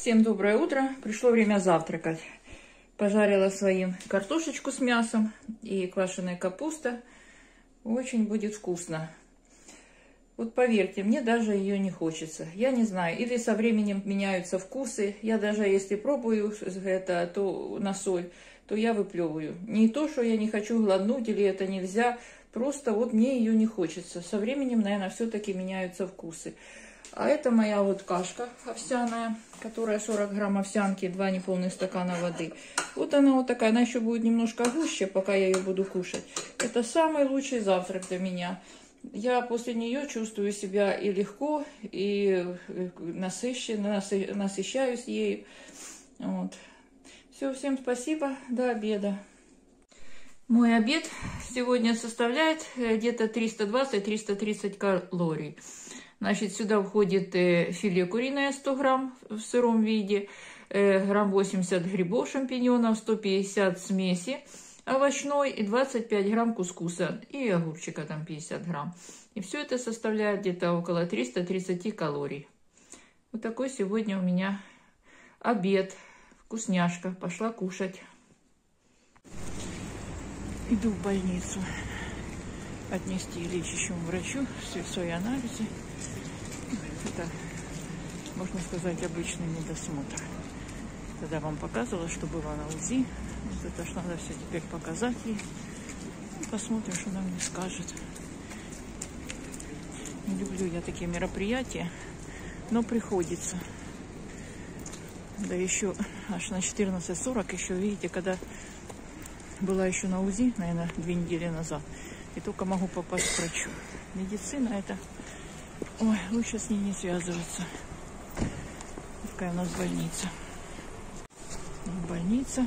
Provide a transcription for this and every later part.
Всем доброе утро. Пришло время завтракать. Пожарила своим картошечку с мясом и квашеная капуста. Очень будет вкусно. Вот поверьте, мне даже ее не хочется. Я не знаю, или со временем меняются вкусы. Я даже если пробую это то на соль, то я выплевываю. Не то, что я не хочу гладнуть или это нельзя, просто вот мне ее не хочется. Со временем, наверное, все-таки меняются вкусы. А это моя вот кашка овсяная, которая 40 грамм овсянки, 2 неполных стакана воды. Вот она вот такая, она еще будет немножко гуще, пока я ее буду кушать. Это самый лучший завтрак для меня. Я после нее чувствую себя и легко, и насыщенно, насыщаюсь ею. Вот. Все, всем спасибо, до обеда. Мой обед сегодня составляет э, где-то 320-330 калорий. Значит, сюда входит филе куриное 100 грамм в сыром виде, грамм 80 грибов шампиньонов, 150 смеси овощной и 25 грамм кускуса и огурчика там 50 грамм. И все это составляет где-то около 330 калорий. Вот такой сегодня у меня обед. Вкусняшка. Пошла кушать. Иду в больницу отнести лечащему врачу свои анализы. Это, можно сказать, обычный медосмотр. Тогда вам показывала, что было на УЗИ. Вот это ж надо все теперь показать ей. Посмотрим, что нам не скажет. Не люблю я такие мероприятия, но приходится. Да еще аж на 14.40, еще видите, когда была еще на УЗИ, наверное, две недели назад, и только могу попасть к врачу. Медицина это... Ой, лучше с ней не связываться. Такая у нас больница. Больница.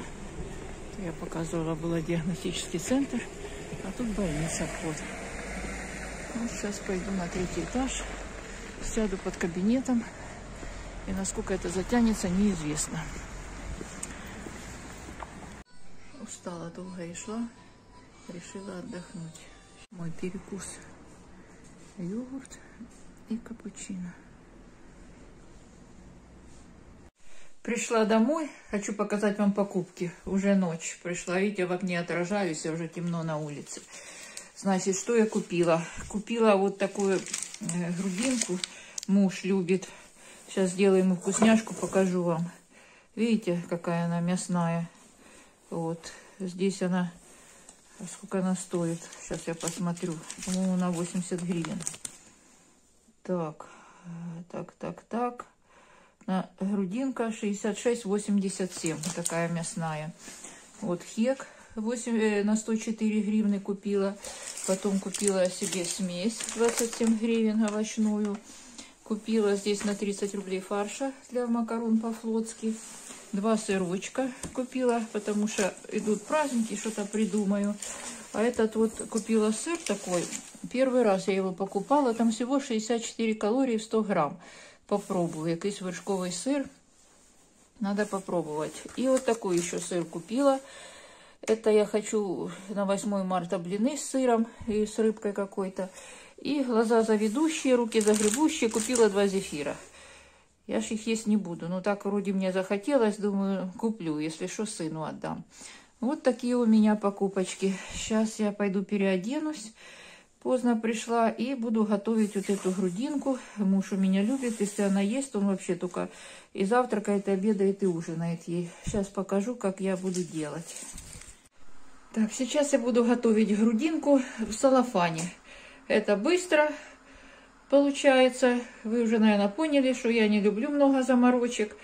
Я показывала, был диагностический центр, а тут больница вход. Вот сейчас пойду на третий этаж, сяду под кабинетом, и насколько это затянется, неизвестно. Устала, долго и шла, решила отдохнуть. Мой перекус. Йогурт и капучино. Пришла домой, хочу показать вам покупки. Уже ночь пришла, видите, в окне отражаюсь, уже темно на улице. Значит, что я купила? Купила вот такую э, грудинку, муж любит. Сейчас сделаем ему вкусняшку, покажу вам. Видите, какая она мясная. Вот, здесь она, сколько она стоит? Сейчас я посмотрю. По-моему, на 80 гривен. Так, э, так, так, так грудинка 66,87, такая мясная. Вот хек 8, э, на 104 гривны купила. Потом купила себе смесь 27 гривен овощную. Купила здесь на 30 рублей фарша для макарон по-флотски. Два сырочка купила, потому что идут праздники, что-то придумаю. А этот вот купила сыр такой. Первый раз я его покупала. Там всего 64 калории в 100 грамм попробую. Якийсь вершковий сыр. Надо попробовать. И вот такой еще сыр купила. Это я хочу на 8 марта блины с сыром и с рыбкой какой-то. И глаза заведущие, руки загребущие. Купила два зефира. Я ж их есть не буду. Но так вроде мне захотелось. Думаю, куплю. Если что, сыну отдам. Вот такие у меня покупочки. Сейчас я пойду переоденусь поздно пришла и буду готовить вот эту грудинку. Муж у меня любит, если она есть, он вообще только и завтракает, и обедает, и ужинает ей. Сейчас покажу, как я буду делать. Так, сейчас я буду готовить грудинку в салафане. Это быстро получается. Вы уже, наверное, поняли, что я не люблю много заморочек.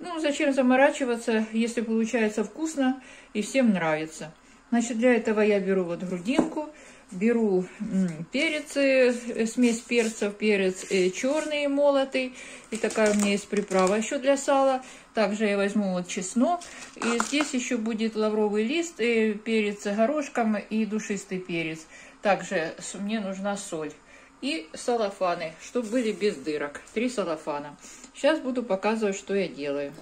Ну, зачем заморачиваться, если получается вкусно и всем нравится. Значит, для этого я беру вот грудинку беру перец, э, смесь перцев, перец э, черный молотый. И такая у меня есть приправа еще для сала. Также я возьму вот чеснок. И здесь еще будет лавровый лист, э, перец горошком и душистый перец. Также мне нужна соль. И салафаны, чтобы были без дырок. Три салафана. Сейчас буду показывать, что я делаю.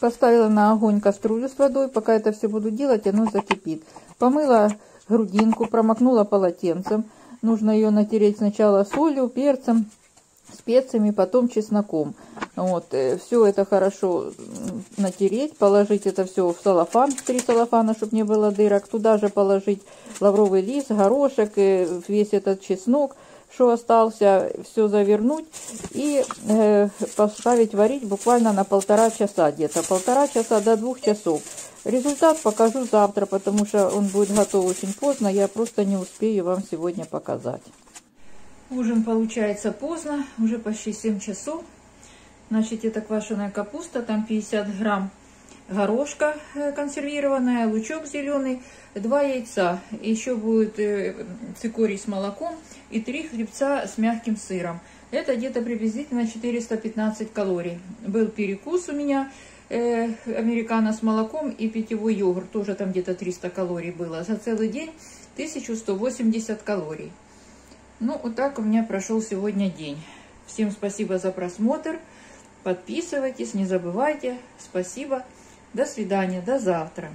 Поставила на огонь кастрюлю с водой. Пока это все буду делать, оно закипит. Помыла грудинку, промокнула полотенцем. Нужно ее натереть сначала солью, перцем, специями, потом чесноком. Вот, все это хорошо натереть, положить это все в салофан, в три салофана, чтобы не было дырок. Туда же положить лавровый лист, горошек, весь этот чеснок, что остался, все завернуть и э, поставить варить буквально на полтора часа где-то. Полтора часа до двух часов. Результат покажу завтра, потому что он будет готов очень поздно. Я просто не успею вам сегодня показать. Ужин получается поздно, уже почти 7 часов. Значит, это квашеная капуста, там 50 грамм горошка э, консервированная, лучок зеленый, два яйца, еще будет э, цикорий с молоком и три хлебца с мягким сыром. Это где-то приблизительно 415 калорий. Был перекус у меня, э, американо с молоком и питьевой йогурт, тоже там где-то 300 калорий было. За целый день 1180 калорий. Ну, вот так у меня прошел сегодня день. Всем спасибо за просмотр. Подписывайтесь, не забывайте. Спасибо. До свидания, до завтра.